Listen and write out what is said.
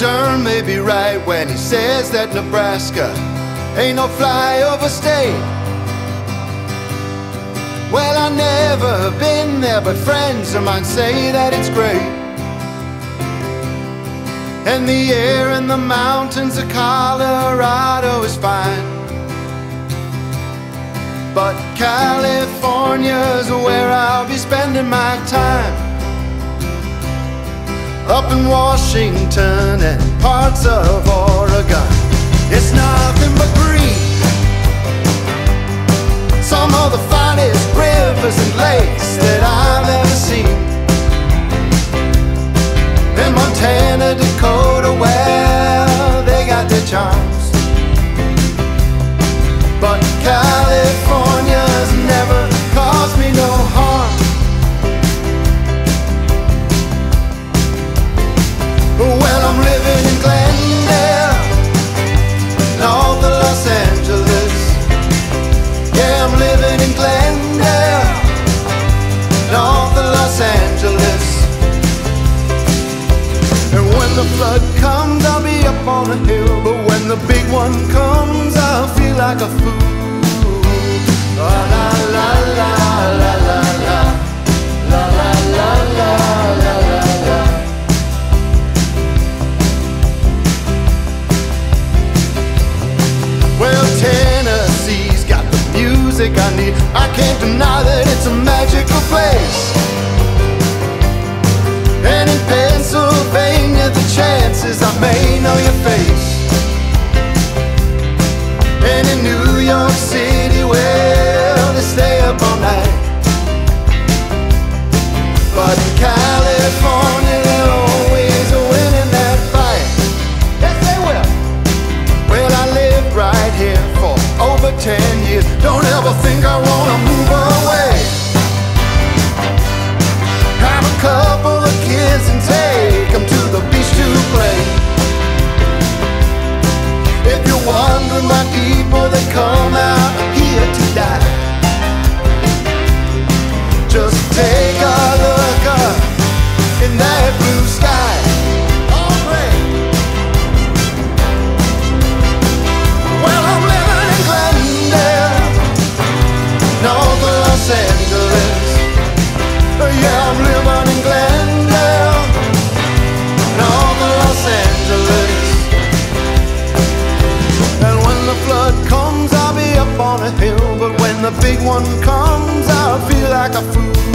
Stern may be right when he says that Nebraska ain't no flyover state. Well, I never been there, but friends of mine say that it's great. And the air in the mountains of Colorado is fine. But California's where I'll be spending my time. Up in Washington and parts of Oregon, it's nothing but green. Some of the finest rivers and lakes one comes, I'll feel like a fool. La la la la la la la. La la la la la la la. Well, Tennessee's got the music I need. I can't deny that it's a magical place. Big one comes, I'll feel like a fool.